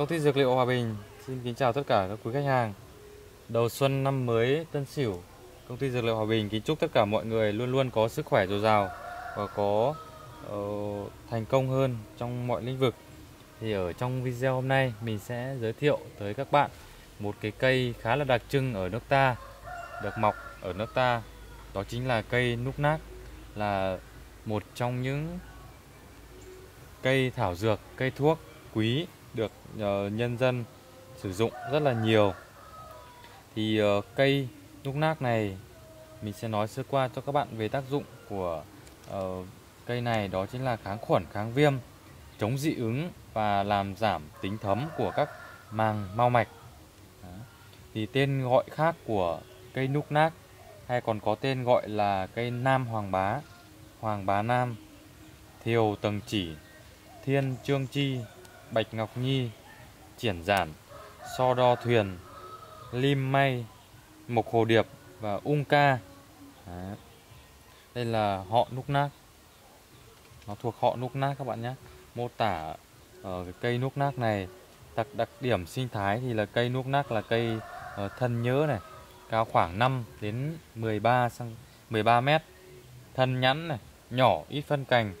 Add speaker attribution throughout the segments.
Speaker 1: Công ty Dược liệu Hòa Bình xin kính chào tất cả các quý khách hàng. Đầu xuân năm mới Tân Sửu, Công ty Dược liệu Hòa Bình kính chúc tất cả mọi người luôn luôn có sức khỏe dồi dào và có uh, thành công hơn trong mọi lĩnh vực. Thì ở trong video hôm nay mình sẽ giới thiệu tới các bạn một cái cây khá là đặc trưng ở nước ta, được mọc ở nước ta. Đó chính là cây núc nác là một trong những cây thảo dược, cây thuốc quý được uh, nhân dân sử dụng rất là nhiều thì uh, cây núc nác này mình sẽ nói sơ qua cho các bạn về tác dụng của uh, cây này đó chính là kháng khuẩn kháng viêm chống dị ứng và làm giảm tính thấm của các màng mau mạch Đó. thì tên gọi khác của cây núc nác hay còn có tên gọi là cây nam hoàng bá hoàng bá nam thiều tầng chỉ thiên trương chi Bạch Ngọc Nhi, Triển Giản, So Đo Thuyền, Lim May, Mộc Hồ Điệp và Ung Ca. Đấy. Đây là họ núc nác. Nó thuộc họ núc nác các bạn nhé. Mô tả ở cái cây núc nác này đặc đặc điểm sinh thái thì là cây núc nác là cây uh, thân nhớ này, cao khoảng 5 đến 13 sang 13 mét. Thân nhẵn này, nhỏ ít phân cành.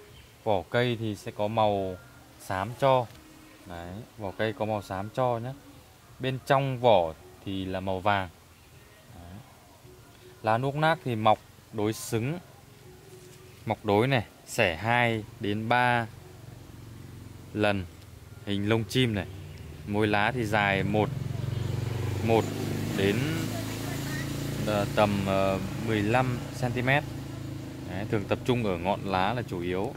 Speaker 1: Vỏ cây thì sẽ có màu xám cho Đấy, vỏ cây có màu xám cho nhé Bên trong vỏ thì là màu vàng. Đấy. Lá nuốc nác thì mọc đối xứng. Mọc đối này Xẻ 2 đến 3 lần. Hình lông chim này. Mỗi lá thì dài 1 1 đến ờ, tầm ờ, 15cm Đấy, Thường tập trung ở ngọn lá là chủ yếu.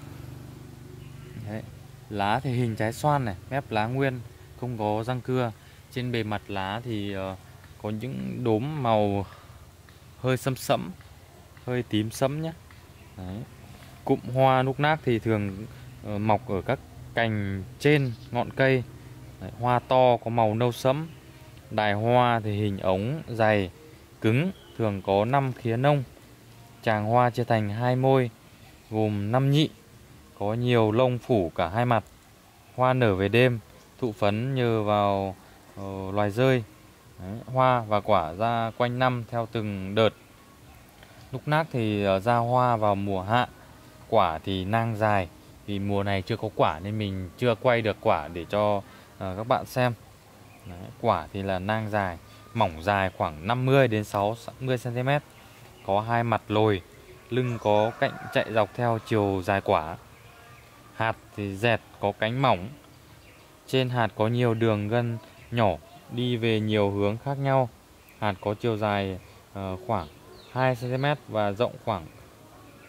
Speaker 1: Lá thì hình trái xoan này, mép lá nguyên, không có răng cưa. Trên bề mặt lá thì ờ, có những đốm màu hơi sẫm sẫm, hơi tím sẫm nhé. Đấy. Cụm hoa núc nác thì thường ờ, mọc ở các cành trên ngọn cây. Đấy. Hoa to có màu nâu sẫm. Đài hoa thì hình ống dày, cứng, thường có 5 khía nông. Tràng hoa chia thành hai môi, gồm 5 nhị có nhiều lông phủ cả hai mặt. Hoa nở về đêm, thụ phấn nhờ vào uh, loài rơi. Đấy, hoa và quả ra quanh năm theo từng đợt. Lúc nác thì uh, ra hoa vào mùa hạ, quả thì nang dài. Vì mùa này chưa có quả nên mình chưa quay được quả để cho uh, các bạn xem. Đấy, quả thì là nang dài, mỏng dài khoảng 50 đến 60 cm. Có hai mặt lồi, lưng có cạnh chạy dọc theo chiều dài quả. Hạt thì dẹt có cánh mỏng. Trên hạt có nhiều đường gân nhỏ đi về nhiều hướng khác nhau. Hạt có chiều dài uh, khoảng 2 cm và rộng khoảng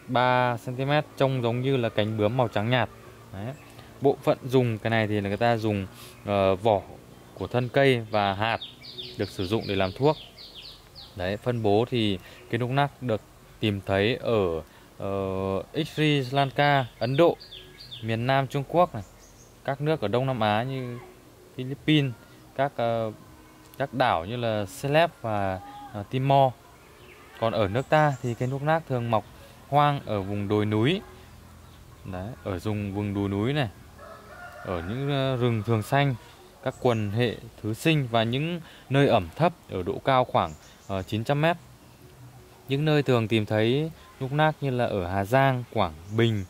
Speaker 1: 3 cm trông giống như là cánh bướm màu trắng nhạt. Đấy. Bộ phận dùng cái này thì là người ta dùng uh, vỏ của thân cây và hạt được sử dụng để làm thuốc. Đấy, phân bố thì cái núc nắc được tìm thấy ở uh, Sri Lanka, Ấn Độ miền Nam Trung Quốc này, các nước ở Đông Nam Á như Philippines, các uh, các đảo như là Celeb và uh, Timor. Còn ở nước ta thì cây thuốc nác thường mọc hoang ở vùng đồi núi. Đấy, ở vùng vùng đồi núi này. Ở những uh, rừng thường xanh, các quần hệ thứ sinh và những nơi ẩm thấp ở độ cao khoảng uh, 900 m. Những nơi thường tìm thấy núc nác như là ở Hà Giang, Quảng Bình,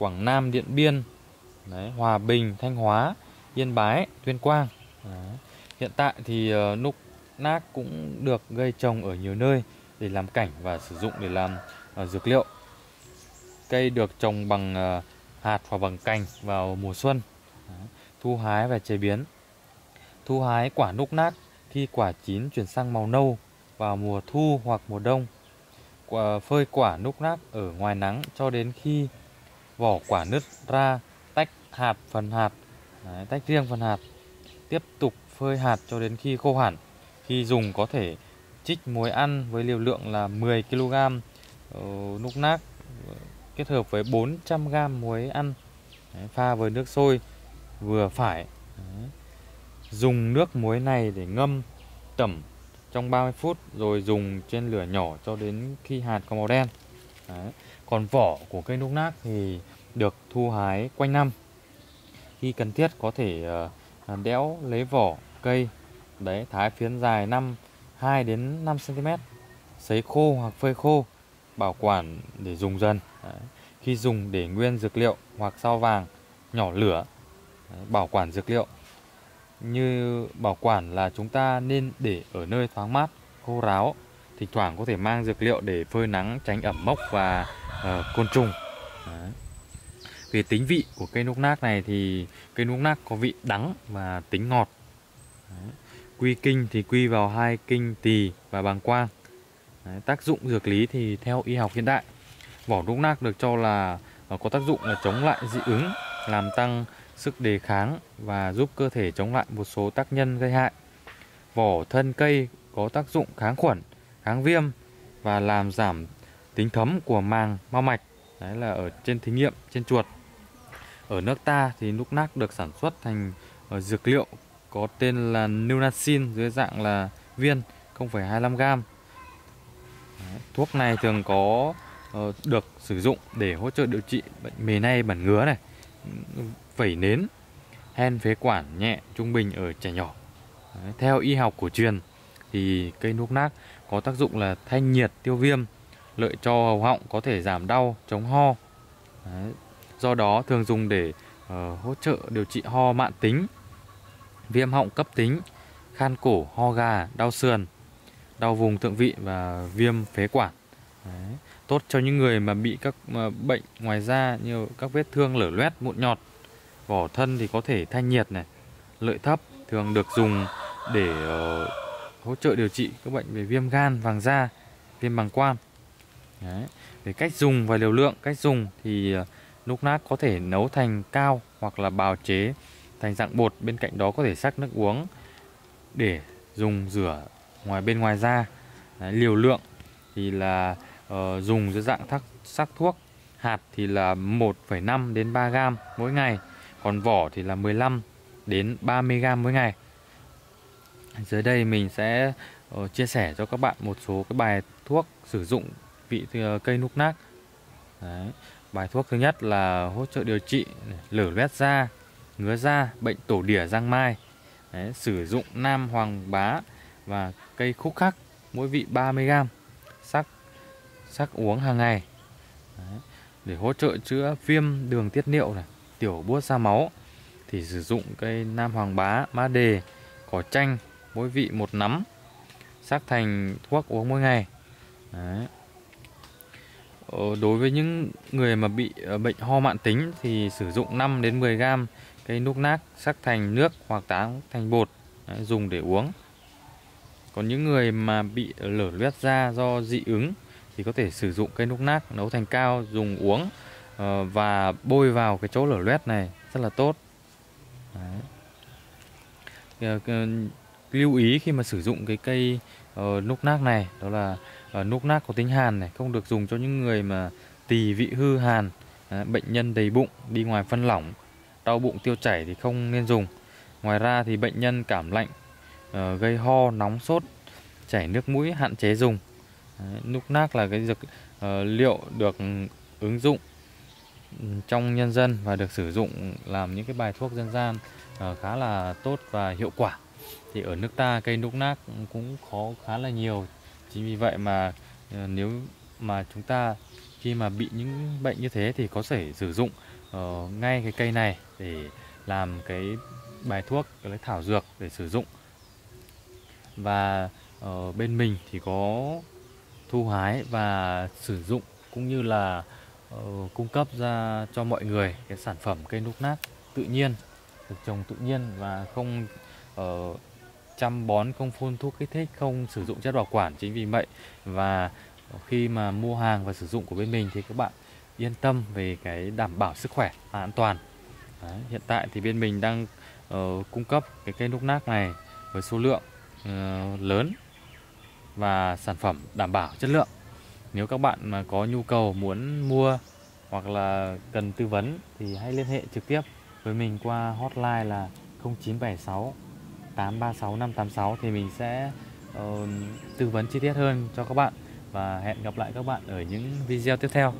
Speaker 1: Quảng Nam, Điện Biên, đấy, Hòa Bình, Thanh Hóa, Yên Bái, Tuyên Quang. Đấy. Hiện tại thì ờ, uh, núc nác cũng được gây trồng ở nhiều nơi để làm cảnh và sử dụng để làm uh, dược liệu. Cây được trồng bằng uh, hạt hoặc bằng cành vào mùa xuân. Đấy. Thu hái và chế biến. Thu hái quả núc nác khi quả chín chuyển sang màu nâu vào mùa thu hoặc mùa đông. Quả, phơi quả núc nác ở ngoài nắng cho đến khi vỏ quả nứt ra tách hạt phần hạt Đấy, tách riêng phần hạt tiếp tục phơi hạt cho đến khi khô hẳn khi dùng có thể trích muối ăn với liều lượng là 10 kg uh, núc nác ờ, kết hợp với 400 g muối ăn Đấy, pha với nước sôi vừa phải Đấy. dùng nước muối này để ngâm tẩm trong 30 phút rồi dùng trên lửa nhỏ cho đến khi hạt có màu đen Đấy. Còn vỏ của cây núc nác thì được thu hái quanh năm. Khi cần thiết có thể ờ, à, đẽo lấy vỏ cây đấy thái phiến dài 5 2 đến 5 cm sấy khô hoặc phơi khô bảo quản để dùng dần đấy. khi dùng để nguyên dược liệu hoặc sao vàng nhỏ lửa đấy, bảo quản dược liệu như bảo quản là chúng ta nên để ở nơi thoáng mát khô ráo thỉnh thoảng có thể mang dược liệu để phơi nắng tránh ẩm mốc và uh, côn trùng đấy về tính vị của cây núc nác này thì cây núc nác có vị đắng và tính ngọt đấy. quy kinh thì quy vào hai kinh tỳ và bàng quang đấy. tác dụng dược lý thì theo y học hiện đại vỏ núc nác được cho là ờ, có tác dụng là chống lại dị ứng làm tăng sức đề kháng và giúp cơ thể chống lại một số tác nhân gây hại. Vỏ thân cây có tác dụng kháng khuẩn, kháng viêm và làm giảm tính thấm của màng mau mạch. Đấy là ở trên thí nghiệm trên chuột. Ở nước ta thì núc nác được sản xuất thành ờ, dược liệu có tên là Nunacin dưới dạng là viên 0,25 g. Thuốc này thường có ờ, được sử dụng để hỗ trợ điều trị bệnh mề nay bản ngứa này, vẩy nến, hen phế quản nhẹ trung bình ở trẻ nhỏ. Đấy, theo y học cổ truyền thì cây núc nác có tác dụng là thanh nhiệt tiêu viêm, lợi cho hầu họng có thể giảm đau, chống ho. Đấy, do đó thường dùng để uh, hỗ trợ điều trị ho mạn tính, viêm họng cấp tính, khan cổ, ho gà, đau sườn, đau vùng thượng vị và viêm phế quản. Đấy, tốt cho những người mà bị các uh, bệnh ngoài da như các vết thương lở loét, mụn nhọt, vỏ thân thì có thể thanh nhiệt này lợi thấp thường được dùng để uh, hỗ trợ điều trị các bệnh về viêm gan vàng da viêm bằng quang Đấy. về cách dùng và liều lượng cách dùng thì uh, núc nát có thể nấu thành cao hoặc là bào chế thành dạng bột bên cạnh đó có thể sắc nước uống để dùng rửa ngoài bên ngoài da. Đấy, liều lượng thì là uh, dùng dưới dạng thắc sắc thuốc hạt thì là 1,5 đến 3 gram mỗi ngày còn vỏ thì là 15 đến 30 gram mỗi ngày. Dưới đây mình sẽ uh, chia sẻ cho các bạn một số cái bài thuốc sử dụng vị uh, cây núc nác Đấy bài thuốc thứ nhất là hỗ trợ điều trị lở loét da ngứa da bệnh tổ đỉa răng mai Đấy. sử dụng nam hoàng bá và cây khúc khắc mỗi vị 30 gram sắc sắc uống hàng ngày Đấy. để hỗ trợ chữa viêm đường tiết niệu này tiểu buốt ra máu thì sử dụng cây nam hoàng bá, má đề, cỏ chanh mỗi vị một nắm sắc thành thuốc uống mỗi ngày. Đấy. Ờ, đối với những người mà bị ờ, bệnh ho mạn tính thì sử dụng 5 đến 10 gram cây núc nác sắc thành nước hoặc tán thành bột Đấy, dùng để uống. Còn những người mà bị lở loét da do dị ứng thì có thể sử dụng cây núc nác nấu thành cao dùng uống ờ, và bôi vào cái chỗ lở loét này rất là tốt Đấy. lưu ý khi mà sử dụng cái cây núc nác này đó là uh, núc nác có tính hàn này không được dùng cho những người mà tỳ vị hư hàn ờ, bệnh nhân đầy bụng đi ngoài phân lỏng đau bụng tiêu chảy thì không nên dùng. Ngoài ra thì bệnh nhân cảm lạnh uh, gây ho nóng sốt chảy nước mũi hạn chế dùng. Đấy, núc nác là cái dược uh, liệu được ứng dụng ừ, trong nhân dân và được sử dụng làm những cái bài thuốc dân gian uh, khá là tốt và hiệu quả. Thì ở nước ta cây núc nác cũng khó khá là nhiều chính vì vậy mà ờ, nếu mà chúng ta khi mà bị những bệnh như thế thì có thể sử dụng uh, ngay cái cây này để làm cái bài thuốc cái thảo dược để sử dụng. Và uh, bên mình thì có thu hái và sử dụng cũng như là uh, cung cấp ra cho mọi người cái sản phẩm cây núc nát tự nhiên được trồng tự nhiên và không uh, chăm bón không phun thuốc kích thích không sử dụng chất bảo quản chính vì vậy. Và khi mà mua hàng và sử dụng của bên mình thì các bạn yên tâm về cái đảm bảo sức khỏe và an toàn. Đấy, hiện tại thì bên mình đang uh, cung cấp cái cây núc nác này với số lượng uh, lớn và sản phẩm đảm bảo chất lượng. Nếu các bạn mà có nhu cầu muốn mua hoặc là cần tư vấn thì hãy liên hệ trực tiếp với mình qua hotline là 0976 836 586 thì mình sẽ uh, tư vấn chi tiết hơn cho các bạn và hẹn gặp lại các bạn ở những video tiếp theo.